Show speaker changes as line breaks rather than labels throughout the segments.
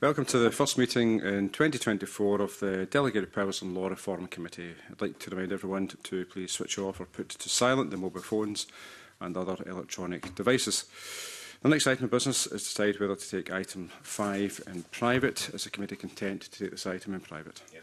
Welcome to the first meeting in 2024 of the Delegated Powers and Law Reform Committee. I'd like to remind everyone to, to please switch off or put to silent the mobile phones and other electronic devices. The next item of business is to decide whether to take item 5 in private. Is the committee content to take this item in private?
Yes.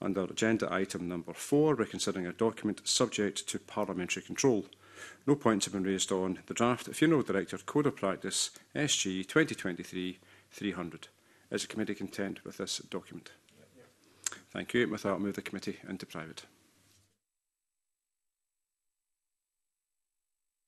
Under agenda item number four, we're considering a document subject to parliamentary control. No points have been raised on the draft Funeral Director Code of Practice SG 2023-300. Is the committee content with this document? Thank you. With that, I'll move the committee into private.